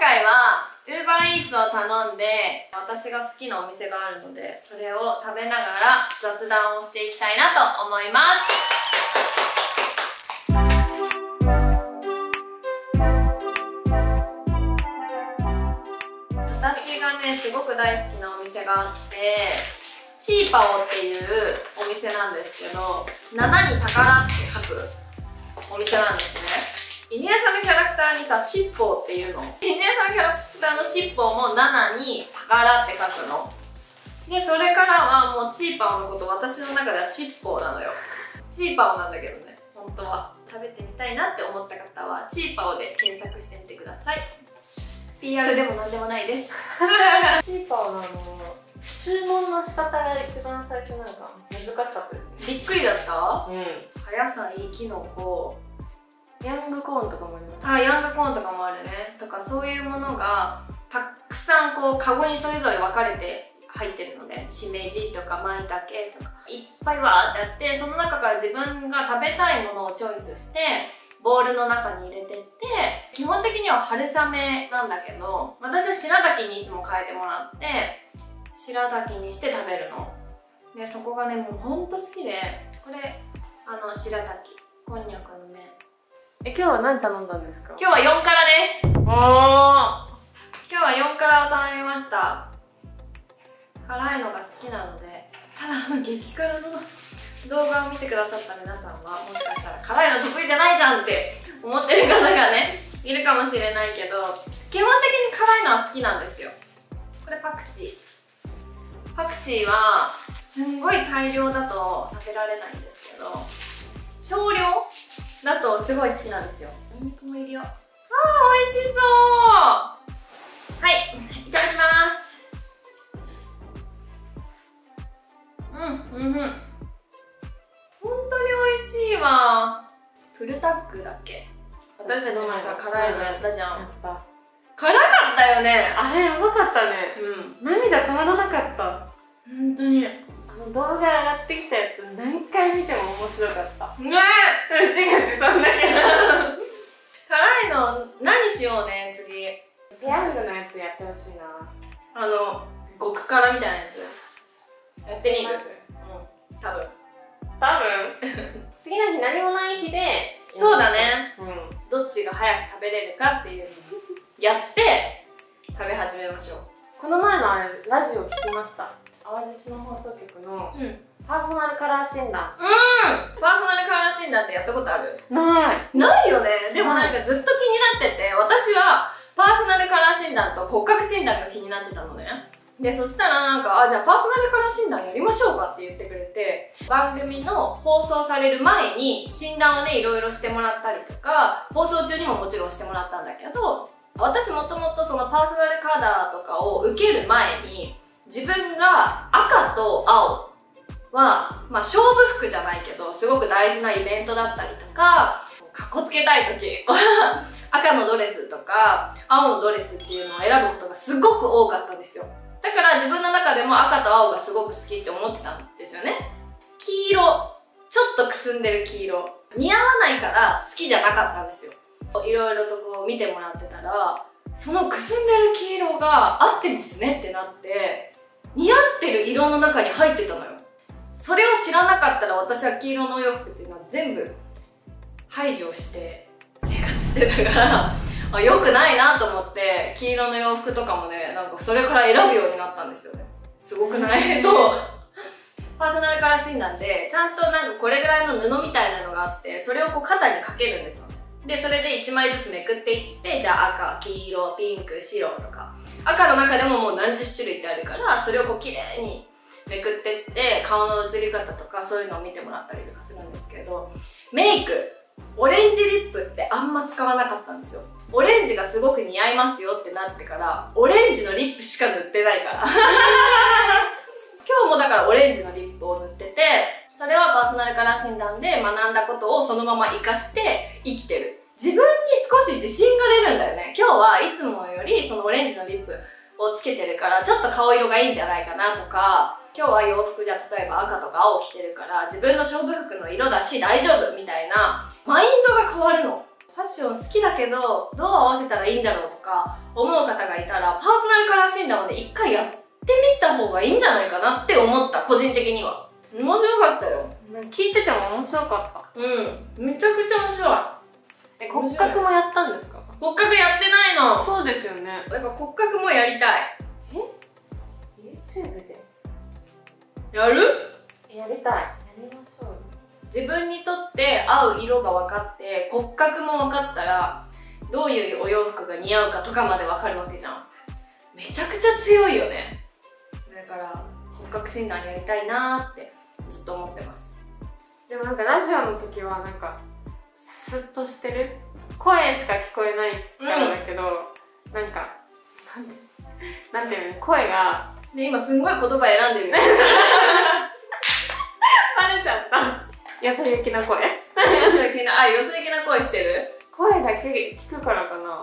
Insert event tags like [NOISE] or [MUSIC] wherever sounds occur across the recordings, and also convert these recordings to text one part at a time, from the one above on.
回は UberEats を頼んで私が好きなお店があるのでそれを食べながら雑談をしていきたいなと思います。私がねすごく大好きなお店があってチーパオっていうお店なんですけど7に宝って書くお店なんですね。犬屋さんのキャラクターにさ、尻尾っていうの。犬屋さんのキャラクターの尻尾も7に宝って書くの。で、それからはもうチーパオのこと私の中では尻尾なのよ。チーパオなんだけどね、本当は。食べてみたいなって思った方は、チーパオで検索してみてください。PR でもなんでもないです。[LAUGHS] チーパオのあの、注文の仕方が一番最初なんか難しかったですね。びっくりだった？うん。葉野菜、キノコ、ヤングコーンとかもあります。あヤングコーンとかもあるね。とかそういうものがたくさんこうカゴにそれぞれ分かれて入ってるので。しめじとかまいたけとかいっぱいわーってあってその中から自分が食べたいものをチョイスしてボウルの中に入れてって基本的には春雨なんだけど私は白滝にいつも変えてもらって白滝にして食べるの。でそこがねもうほんと好きで。これあの白滝。こんにゃくの麺え、今日は何頼んだんですか？今日は4辛です。おー。今日は4辛を頼みました。辛いのが好きなのでただの激辛の動画を見てくださった皆さんはもしかしたら辛いの得意じゃないじゃんって思ってる方がね [LAUGHS] いるかもしれないけど基本的に辛いのは好きなんですよ。これパクチー。パクチーはすんごい大量だと食べられないんですけど少量だとすごい好きなんですよ。ニンニクも入れよう。あー美味しそう。はいいただきます。うんうんうん。本当に美味しいわ。プルタックだっけ？私たちもさ辛いのやったじゃん。やった。辛かったよね。あれうまかったね。うん。涙止まらなかった。本当に。あの動画上がってきたやつ何回見ても面白かった。ねうちがちそんだけど辛いの何しようね次。ペヤングのやつやってほしいな。あの極辛みたいなやつやってみる？うん多分。多分。[LAUGHS] 次の日何もない日でそうだね。うん。どっちが早く食べれるかっていうのをやって食べ始めましょこの前のあれラジオ聞きました。淡路島放送局のうんパーソナルカラー診断。パーソナルカラー診断ってやったことある？ない。ないよね。でもなんかずっと気になってて私はパーソナルカラー診断と骨格診断が気になってたのね。でそしたらなんかあじゃあパーソナルカラー診断やりましょうかって言ってくれて番組の放送される前に診断をねいろいろしてもらったりとか放送中にももちろんしてもらったんだけど私もともとそのパーソナルカラーとかを受ける前に自分が赤と青は、まあ、勝負服じゃないけどすごく大事なイベントだったりとかかっこつけたい時は [LAUGHS] 赤のドレスとか青のドレスっていうのを選ぶことがすごく多かったんですよ。だから自分の中でも赤と青がすごく好きって思ってたんですよね。黄色。ちょっとくすんでる黄色。似合わないから好きじゃなかったんですよ。いろいろとこう見てもらってたらそのくすんでる黄色が合ってますねってなって似合ってる色の中に入ってたのよ。それを知らなかったら私は黄色のお洋服っていうのは全部排除して生活してたからあ良くないなと思って黄色の洋服とかもねなんかそれから選ぶようになったんですよね。すごくない？そう。パーソナルカラー診断でちゃんとなんかこれぐらいの布みたいなのがあってそれをこう肩にかけるんですよね。でそれで1枚ずつめくっていってじゃあ赤黄色ピンク白とか。赤の中でももう何十種類ってあるからそれをこう綺麗にめくってって顔の映り方とかそういうのを見てもらったりとかするんですけどメイクオレンジリップってあんま使わなかったんですよ。オレンジがすごく似合いますよってなってからオレンジのリップしか塗ってないから。[LAUGHS] 今日もだからオレンジのリップを塗っててそれはパーソナルカラー診断で学んだことをそのまま活かして生きてる。自分に少し自信が出るんだよね。今日はいつもよりそのオレンジのリップをつけてるからちょっと顔色がいいんじゃないかなとか今日は洋服じゃ例えば赤とか青着てるから自分の勝負服の色だし大丈夫みたいなマインドが変わるの。フファッション好きだけどどう合わせたらいいんだろうとか思う方がいたらパーソナルカラー診断をね一回やってみた方がいいんじゃないかなって思った個人的には。面白かったよ。聞いてても面白かった。うん。めちゃくちゃ面白い。え骨格もやったんですか？骨格やってないの。そうですよね。だから骨格もやりたい。YouTube で？やる？やりたい。やりましょう自分にとって合う色が分かって骨格も分かったらどういうお洋服が似合うかとかまで分かるわけじゃん。めちゃくちゃ強いよね。だから骨格診断やりたいなーってずっと思ってます。でもなんかラジオの時はなんかスッとしてる？声しか聞こえないからだけど、なんかなんてなんていうの？声がで今すんごい言葉選んでるよ。バレちゃった。よそ行きな声。よそ行きなあよそ行きな声してる？声だけ聞くからかな。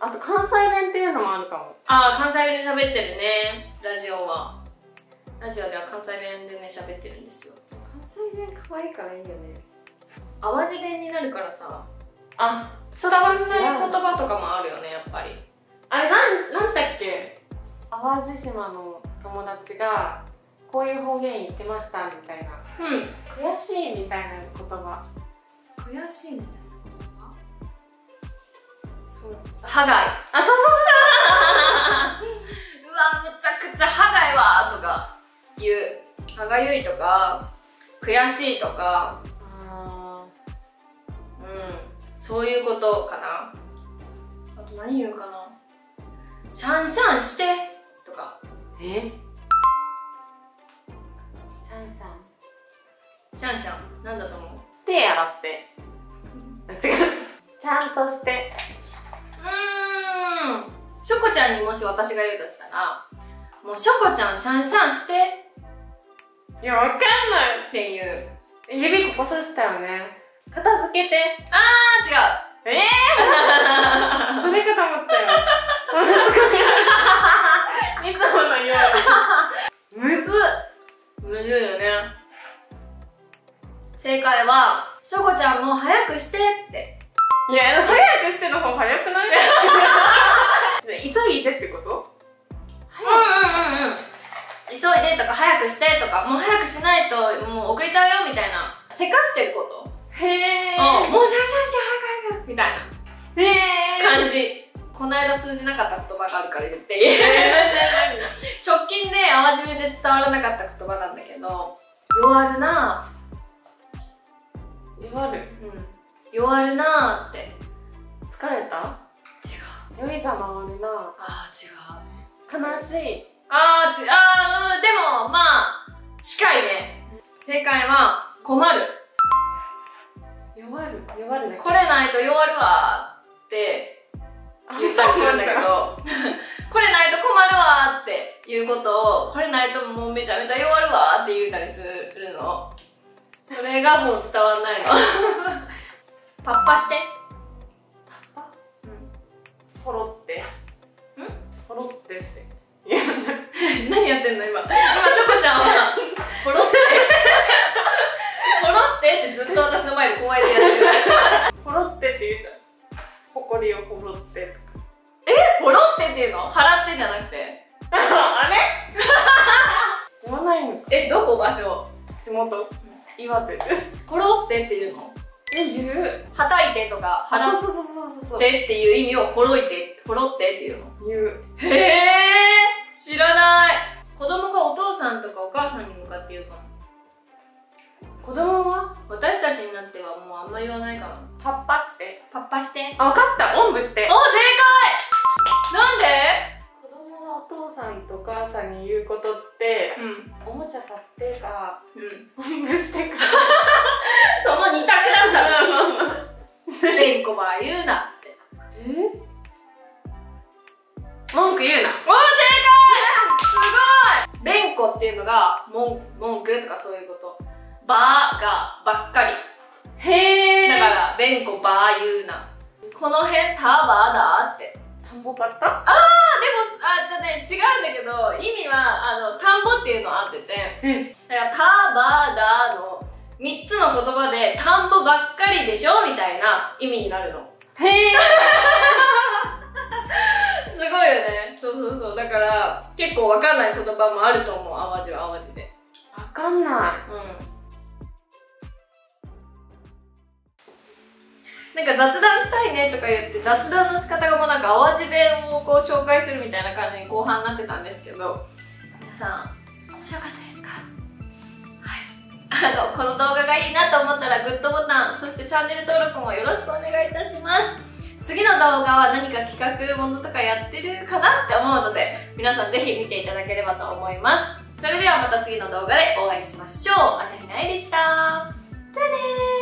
あと関西弁っていうのもあるかも。ああ関西弁で喋ってるね。ラジオは。ラジオでは関西弁でね喋ってるんですよ。関西弁可愛いからいいよね。淡路弁になるからさ。あ伝わんない言葉とかもあるよねやっぱり。あれなんなんだっけ？淡路島の友達がこういう方言言ってましたみたいな。うん。悔しいみたいな言葉。悔しいみたいそう。な歯がいあそうそうそう。うわむちゃくちゃ歯がいわとか言う。歯がゆいとか悔しいとか。あうん。そういうことかな。あと何言うかな。シャンシャンしてとか。ーえ？シャンシャン。シャンシャンなんだと思う？手洗って。あ違う。ちゃんとして。うーん。ショコちゃんにもし私が言うとしたらもうショコちゃんシャンシャンして。いやわかんない。っていう。指ここさしたよね。片付けて。あー違う。え [LAUGHS] それかと思ったよいつものように。むず。っむずいよね。正解はショコちゃんも早くしてって。いや早くしての方早くない？急いでってこと？うんうんうん。うん急いでとか早くしてとかもう早くしないともう遅れちゃうよみたいな。せかしてること。へえうん。もうシャンシャンして早く早く。みたいな。へえ感じこの間通じなかった言葉があるから言っていい？[LAUGHS] 直近で淡路弁で伝わらなかった言葉なんだけど。弱るな。弱る？ぁ、うん、弱るなぁって。疲れた？違う。酔いが回るな。あー違う。悲しい。あーちあーうんでもまあ近いね。正解は困る。弱る？弱るね。来れないと弱るわって言ったりするんだけど。[LAUGHS] 来れないと困るわっていうことを来れないともうめちゃめちゃ弱るわって言うたりするの。それがもう伝わんないの。[LAUGHS] パッパして。ポロって。ん？ポロってって。[LAUGHS] 何やってんの？今。今ショコちゃんは。ポロって。ポロってってずっと私の前でこうやってやって地元岩手です。ポロってっていうのえ言う？はたいてとか払っそうそうそうそうそうてっていう意味をほろいてほろってっていうの。言う。へえ知らない。子供がお父さんとかお母さんに向かって言うかも。子供は？私たちになってはもうあんま言わないかなパッパして。パッパして？あ分かった。おんぶして。お正解！なんで？子供がお父さんとお母さんに言うことってうん。おもちゃ買ってかばがばっかり。へだからべんこば言うな。この辺たばだって。田んぼ買った？あでもあだね違うんだけど意味はあの田んぼっていうのは合ってて。だからたばだの3つの言葉で田んぼばっかりでしょみたいな意味になるの。へえ [LAUGHS] すごいよね。そうそうそう。だから結構わかんない言葉もあると思う。淡路は淡路で。わかんなうんなんか雑談したいねとか言って雑談の仕方がもうなんか淡路弁をこう紹介するみたいな感じに後半になってたんですけど皆さん面白かったですか？はい。あのこの動画がいいなと思ったらグッドボタンそしてチャンネル登録もよろしくお願いいたします。次の動画は何か企画ものとかやってるかなって思うので皆さんぜひ見ていただければと思います。それではまた次の動画でお会いしましょう。朝日奈えでした。じゃあねー。